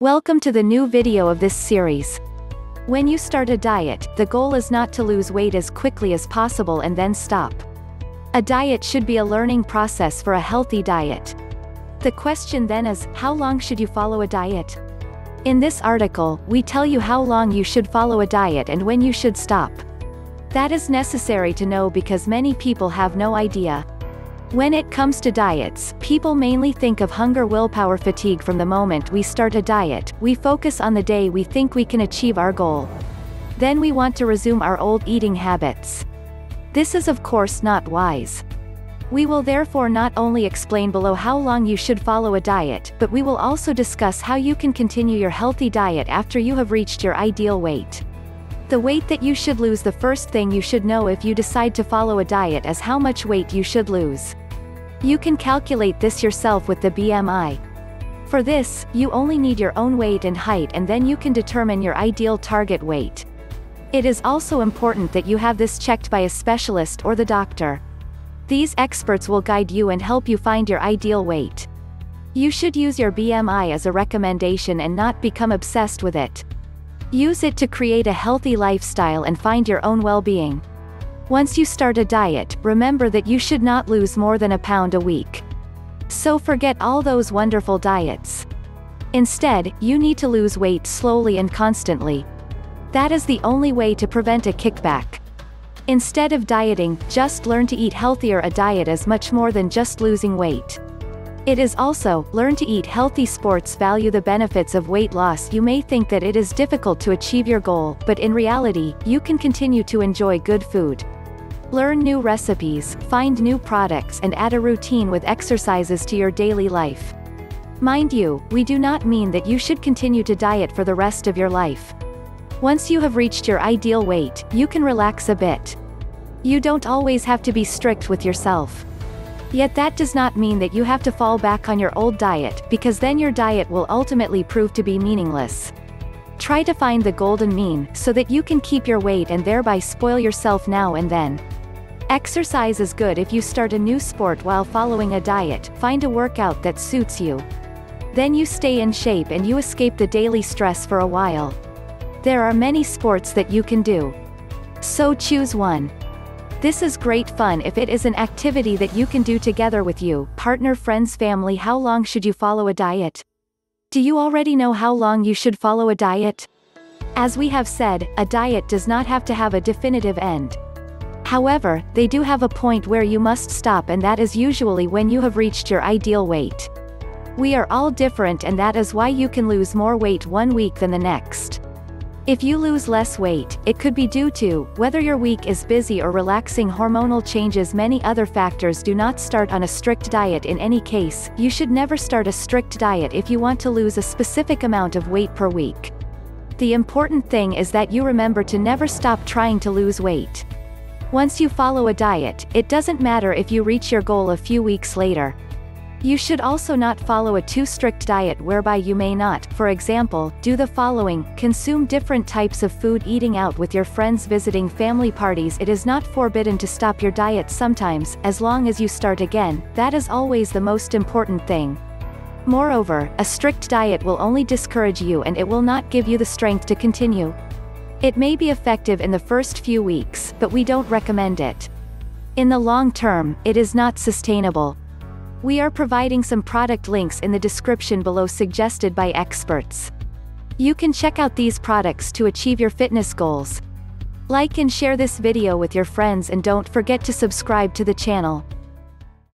Welcome to the new video of this series. When you start a diet, the goal is not to lose weight as quickly as possible and then stop. A diet should be a learning process for a healthy diet. The question then is, how long should you follow a diet? In this article, we tell you how long you should follow a diet and when you should stop. That is necessary to know because many people have no idea. When it comes to diets, people mainly think of hunger willpower fatigue from the moment we start a diet, we focus on the day we think we can achieve our goal. Then we want to resume our old eating habits. This is of course not wise. We will therefore not only explain below how long you should follow a diet, but we will also discuss how you can continue your healthy diet after you have reached your ideal weight. The weight that you should lose The first thing you should know if you decide to follow a diet is how much weight you should lose. You can calculate this yourself with the BMI. For this, you only need your own weight and height and then you can determine your ideal target weight. It is also important that you have this checked by a specialist or the doctor. These experts will guide you and help you find your ideal weight. You should use your BMI as a recommendation and not become obsessed with it. Use it to create a healthy lifestyle and find your own well-being. Once you start a diet, remember that you should not lose more than a pound a week. So forget all those wonderful diets. Instead, you need to lose weight slowly and constantly. That is the only way to prevent a kickback. Instead of dieting, just learn to eat healthier. A diet is much more than just losing weight. It is also, learn to eat healthy sports value the benefits of weight loss you may think that it is difficult to achieve your goal, but in reality, you can continue to enjoy good food. Learn new recipes, find new products and add a routine with exercises to your daily life. Mind you, we do not mean that you should continue to diet for the rest of your life. Once you have reached your ideal weight, you can relax a bit. You don't always have to be strict with yourself. Yet that does not mean that you have to fall back on your old diet, because then your diet will ultimately prove to be meaningless. Try to find the golden mean, so that you can keep your weight and thereby spoil yourself now and then. Exercise is good if you start a new sport while following a diet, find a workout that suits you. Then you stay in shape and you escape the daily stress for a while. There are many sports that you can do. So choose one. This is great fun if it is an activity that you can do together with you, partner friends family How long should you follow a diet? Do you already know how long you should follow a diet? As we have said, a diet does not have to have a definitive end. However, they do have a point where you must stop and that is usually when you have reached your ideal weight. We are all different and that is why you can lose more weight one week than the next. If you lose less weight, it could be due to, whether your week is busy or relaxing hormonal changes many other factors do not start on a strict diet in any case, you should never start a strict diet if you want to lose a specific amount of weight per week. The important thing is that you remember to never stop trying to lose weight. Once you follow a diet, it doesn't matter if you reach your goal a few weeks later. You should also not follow a too strict diet whereby you may not, for example, do the following, consume different types of food eating out with your friends visiting family parties It is not forbidden to stop your diet sometimes, as long as you start again, that is always the most important thing. Moreover, a strict diet will only discourage you and it will not give you the strength to continue. It may be effective in the first few weeks, but we don't recommend it. In the long term, it is not sustainable. We are providing some product links in the description below suggested by experts. You can check out these products to achieve your fitness goals. Like and share this video with your friends and don't forget to subscribe to the channel.